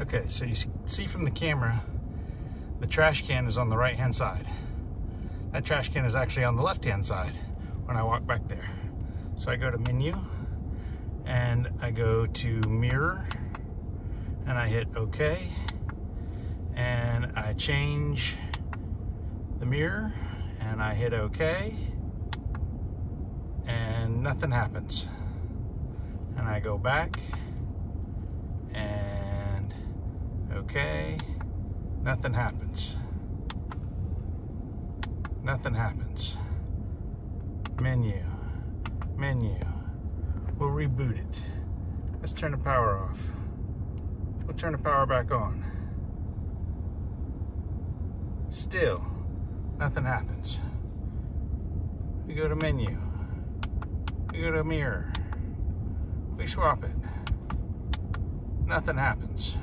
Okay, so you see from the camera, the trash can is on the right hand side. That trash can is actually on the left hand side when I walk back there. So I go to menu and I go to mirror and I hit OK and I change the mirror and I hit OK and nothing happens. And I go back and OK, nothing happens. Nothing happens. Menu, menu. We'll reboot it. Let's turn the power off. We'll turn the power back on. Still, nothing happens. We go to menu. We go to mirror. We swap it. Nothing happens.